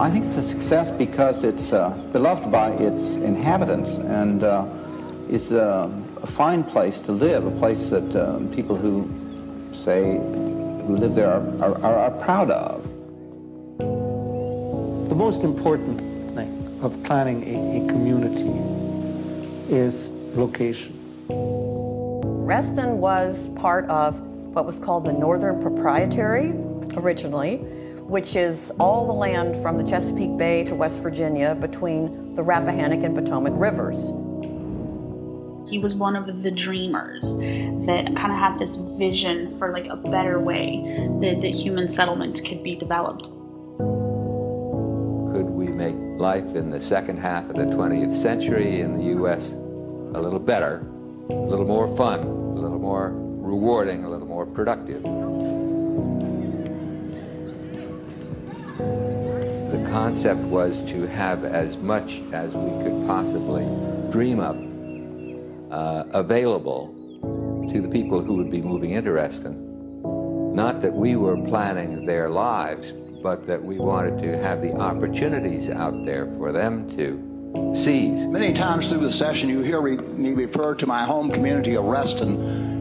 I think it's a success because it's uh, beloved by its inhabitants and uh, it's a, a, fine place to live, a place that uh, people who say, who live there are, are, are proud of. The most important thing of planning a, a community is location. Reston was part of what was called the Northern Proprietary originally, which is all the land from the Chesapeake Bay to West Virginia between the Rappahannock and Potomac rivers. He was one of the dreamers that kind of had this vision for like a better way that, that human settlement could be developed. Could we make life in the second half of the 20th century in the U.S. a little better, a little more fun, a little more rewarding, a little more productive? The concept was to have as much as we could possibly dream up uh, available to the people who would be moving into Reston. Not that we were planning their lives, but that we wanted to have the opportunities out there for them to seize. Many times through the session, you hear me refer to my home community of Reston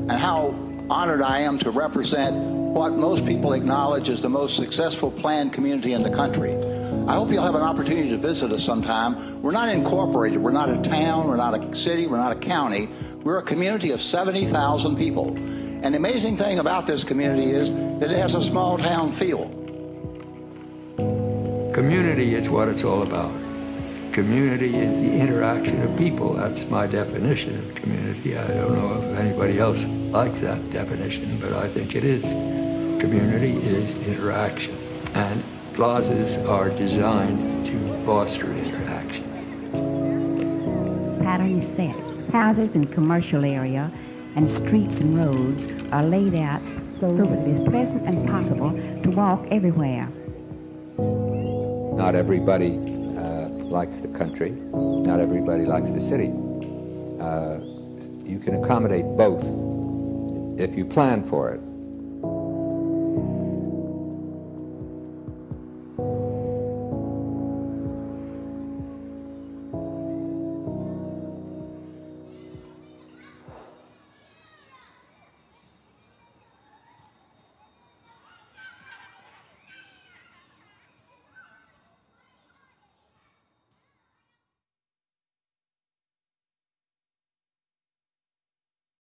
and how honored I am to represent what most people acknowledge as the most successful planned community in the country. I hope you'll have an opportunity to visit us sometime. We're not incorporated. We're not a town. We're not a city. We're not a county. We're a community of 70,000 people. And the amazing thing about this community is that it has a small town feel. Community is what it's all about. Community is the interaction of people. That's my definition of community. I don't know if anybody else likes that definition, but I think it is. Community is interaction. And plazas are designed to foster interaction. Pattern is set. Houses in commercial area and streets and roads are laid out so that it is pleasant and possible to walk everywhere. Not everybody uh, likes the country. Not everybody likes the city. Uh, you can accommodate both if you plan for it.